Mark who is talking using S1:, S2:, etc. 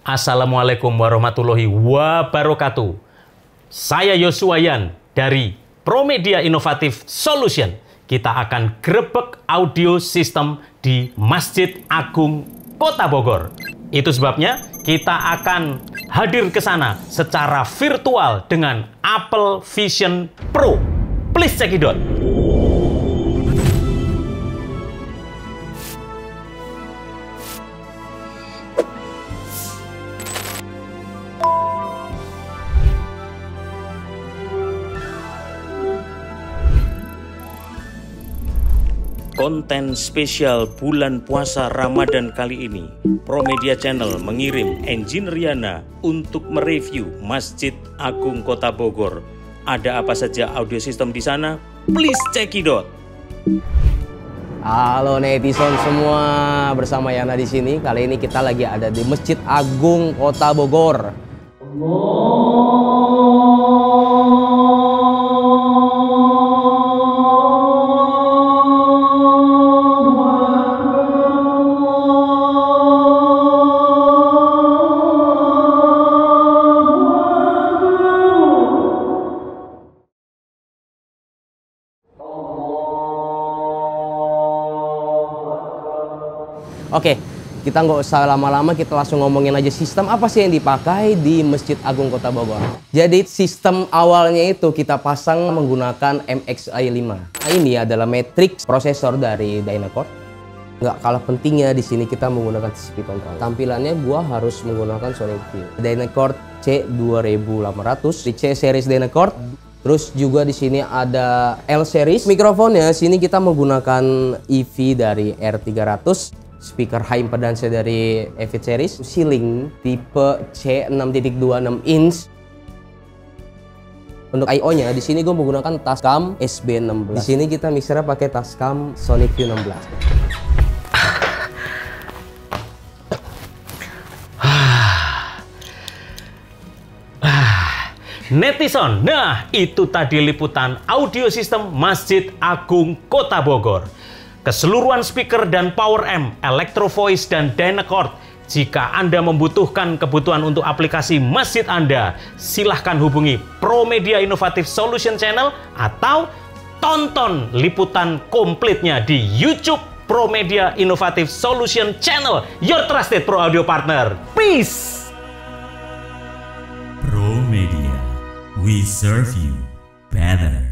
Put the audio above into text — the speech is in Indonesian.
S1: Assalamualaikum warahmatullahi wabarakatuh. Saya Yosua Yan dari Promedia Inovatif Solution. Kita akan grebek audio system di Masjid Agung Kota Bogor. Itu sebabnya kita akan hadir ke sana secara virtual dengan Apple Vision Pro. Please check it out. Konten spesial bulan puasa Ramadan kali ini, Promedia Channel mengirim Engineer Riana untuk mereview Masjid Agung Kota Bogor. Ada apa saja audio sistem di sana? Please check it out.
S2: Halo netizen semua, bersama Yana di sini. Kali ini kita lagi ada di Masjid Agung Kota Bogor. Oke, kita nggak usah lama-lama, kita langsung ngomongin aja sistem apa sih yang dipakai di Masjid Agung Kota Bogor. Jadi sistem awalnya itu kita pasang menggunakan MXI 5. Nah, ini adalah matrix prosesor dari Dynacore. Nggak kalah pentingnya di sini kita menggunakan TCP control. Tampilannya gua harus menggunakan Sonic View. Dynacore C2800 di C series Dynacore. Terus juga di sini ada L series. Mikrofonnya sini kita menggunakan EV dari R300 speaker high impedance dari Evid series, ceiling tipe C6.26 inch. Untuk I/O-nya di sini gue menggunakan Tascam SB16. Di sini kita mixernya pakai Tascam Sonic View16.
S1: Netizen, nah itu tadi liputan audio sistem Masjid Agung Kota Bogor keseluruhan speaker dan power amp, electro voice dan dynacord. Jika Anda membutuhkan kebutuhan untuk aplikasi masjid Anda, silahkan hubungi Promedia Inovatif Solution Channel atau tonton liputan komplitnya di YouTube Promedia Inovatif Solution Channel, your trusted pro audio partner. Peace!
S3: Pro Media, we serve you better.